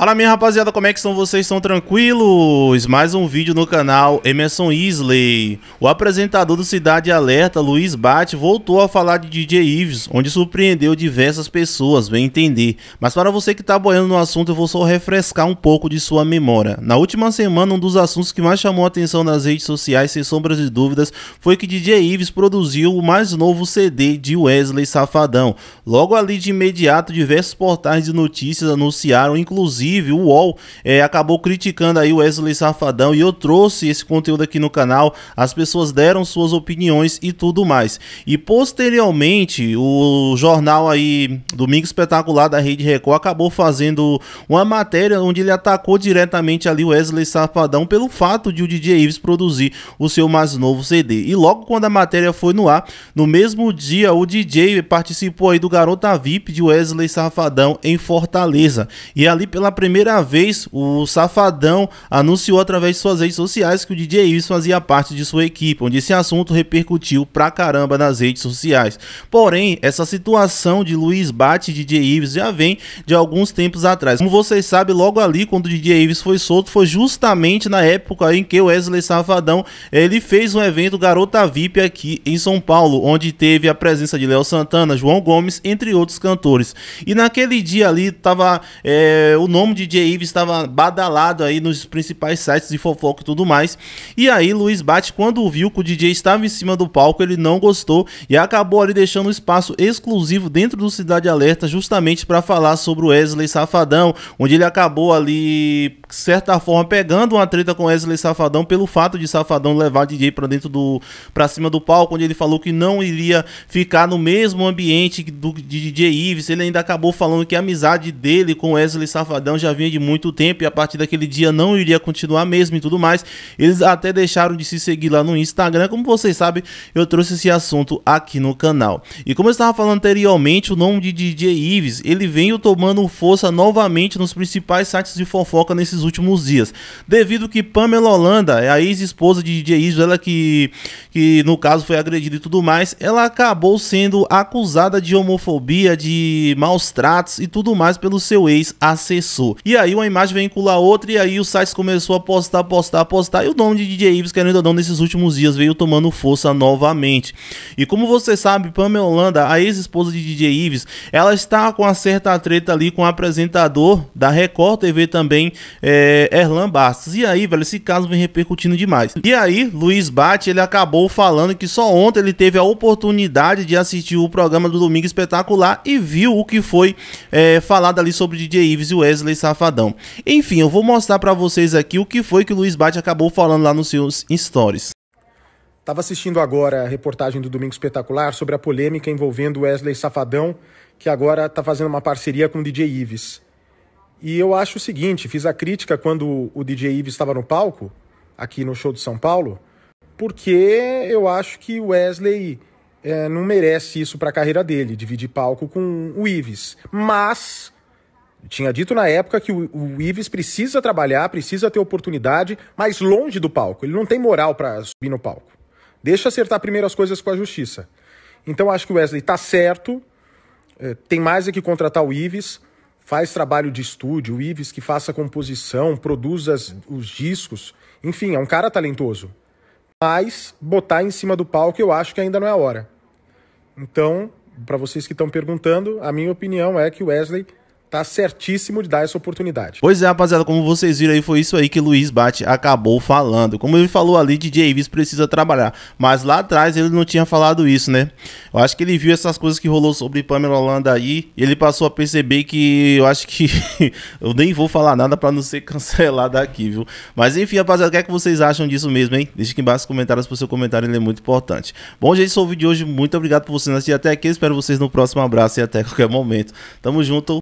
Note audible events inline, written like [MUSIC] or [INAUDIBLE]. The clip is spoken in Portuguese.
Fala minha rapaziada, como é que estão vocês? Estão tranquilos? Mais um vídeo no canal Emerson Isley. O apresentador do Cidade Alerta, Luiz Bate, voltou a falar de DJ Ives, onde surpreendeu diversas pessoas, bem entender. Mas para você que está boiando no assunto, eu vou só refrescar um pouco de sua memória. Na última semana, um dos assuntos que mais chamou a atenção nas redes sociais, sem sombras de dúvidas, foi que DJ Ives produziu o mais novo CD de Wesley Safadão. Logo ali de imediato, diversos portais de notícias anunciaram, inclusive inclusive o UOL é, acabou criticando aí o Wesley Safadão e eu trouxe esse conteúdo aqui no canal, as pessoas deram suas opiniões e tudo mais. E posteriormente, o jornal aí, Domingo Espetacular da Rede Record, acabou fazendo uma matéria onde ele atacou diretamente ali o Wesley Safadão pelo fato de o DJ Ives produzir o seu mais novo CD. E logo quando a matéria foi no ar, no mesmo dia o DJ participou aí do Garota VIP de Wesley Safadão em Fortaleza. E ali pela primeira vez, o Safadão anunciou através de suas redes sociais que o DJ Ives fazia parte de sua equipe, onde esse assunto repercutiu pra caramba nas redes sociais. Porém, essa situação de Luiz Bate e DJ Ives já vem de alguns tempos atrás. Como vocês sabem, logo ali, quando o DJ Ives foi solto, foi justamente na época em que o Wesley Safadão ele fez um evento Garota VIP aqui em São Paulo, onde teve a presença de Léo Santana, João Gomes, entre outros cantores. E naquele dia ali tava é, o nome de DJ Ives estava badalado aí nos principais sites de fofoca e tudo mais. E aí Luiz Bate, quando viu que o DJ estava em cima do palco, ele não gostou e acabou ali deixando um espaço exclusivo dentro do Cidade Alerta justamente para falar sobre o Wesley Safadão, onde ele acabou ali, de certa forma, pegando uma treta com Wesley Safadão pelo fato de Safadão levar DJ para dentro do para cima do palco, onde ele falou que não iria ficar no mesmo ambiente do de DJ Ives. Ele ainda acabou falando que a amizade dele com Wesley Safadão já vinha de muito tempo e a partir daquele dia não iria continuar mesmo e tudo mais. Eles até deixaram de se seguir lá no Instagram. Como vocês sabem, eu trouxe esse assunto aqui no canal. E como eu estava falando anteriormente, o nome de DJ Ives, ele veio tomando força novamente nos principais sites de fofoca nesses últimos dias. Devido que Pamela Holanda, a ex-esposa de DJ Ives, ela que, que no caso foi agredida e tudo mais, ela acabou sendo acusada de homofobia, de maus tratos e tudo mais pelo seu ex-assessor. E aí uma imagem vincula a outra e aí o site começou a postar, postar, postar e o nome de DJ Ives, querendo ou não, nesses últimos dias veio tomando força novamente. E como você sabe, Pamela Holanda, a ex-esposa de DJ Ives, ela está com uma certa treta ali com o apresentador da Record TV também, é, Erlan Bastos. E aí, velho, esse caso vem repercutindo demais. E aí, Luiz Bate, ele acabou falando que só ontem ele teve a oportunidade de assistir o programa do Domingo Espetacular e viu o que foi é, falado ali sobre DJ Ives e Wesley Wesley Safadão. Enfim, eu vou mostrar para vocês aqui o que foi que o Luiz Bate acabou falando lá nos seus stories. Estava assistindo agora a reportagem do Domingo Espetacular sobre a polêmica envolvendo Wesley Safadão, que agora está fazendo uma parceria com o DJ Ives. E eu acho o seguinte, fiz a crítica quando o DJ Ives estava no palco, aqui no show de São Paulo, porque eu acho que o Wesley é, não merece isso para a carreira dele, dividir palco com o Ives. Mas tinha dito na época que o, o Ives precisa trabalhar, precisa ter oportunidade, mas longe do palco. Ele não tem moral para subir no palco. Deixa acertar primeiro as coisas com a justiça. Então acho que o Wesley está certo. É, tem mais é que contratar o Ives. Faz trabalho de estúdio, o Ives que faça composição, produza os discos. Enfim, é um cara talentoso. Mas botar em cima do palco eu acho que ainda não é a hora. Então, para vocês que estão perguntando, a minha opinião é que o Wesley tá certíssimo de dar essa oportunidade. Pois é, rapaziada, como vocês viram aí, foi isso aí que Luiz Bate acabou falando. Como ele falou ali, DJ Ives precisa trabalhar. Mas lá atrás ele não tinha falado isso, né? Eu acho que ele viu essas coisas que rolou sobre Pamela Holanda aí, e ele passou a perceber que eu acho que [LAUGHS] eu nem vou falar nada para não ser [LAUGHS] cancelado aqui, viu? Mas enfim, rapaziada, o que é que vocês acham disso mesmo, hein? Deixe aqui embaixo nos comentários, porque o seu comentário ele é muito importante. Bom, gente, esse foi o vídeo de hoje. Muito obrigado por vocês assistirem até aqui. Espero vocês no próximo abraço e até qualquer momento. Tamo junto.